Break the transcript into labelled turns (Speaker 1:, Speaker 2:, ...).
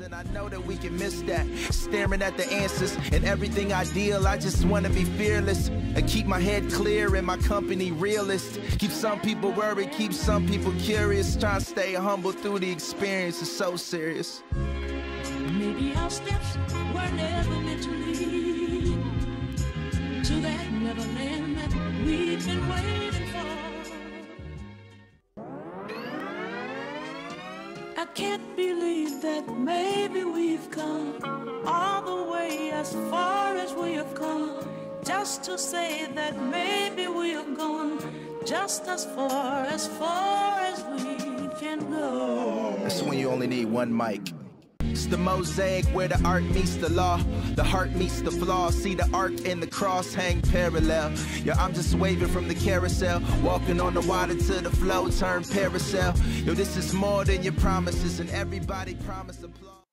Speaker 1: and I know that we can miss that. Staring at the answers and everything ideal, I just wanna be fearless and keep my head clear and my company realist. Keep some people worried, keep some people curious. Try to stay humble through the experience, it's so serious.
Speaker 2: Maybe our steps were never meant to lead to that neverland that we've been waiting I can't believe that maybe we've come all the way as far as we have come. Just to say that maybe we have gone just as far, as far as we can go.
Speaker 1: That's when you only need one mic. It's the mosaic where the art meets the law, the heart meets the flaw. See the arc and the cross hang parallel. Yo, I'm just waving from the carousel, walking on the water to the flow, turn parasail. Yo, this is more than your promises, and everybody promised applause.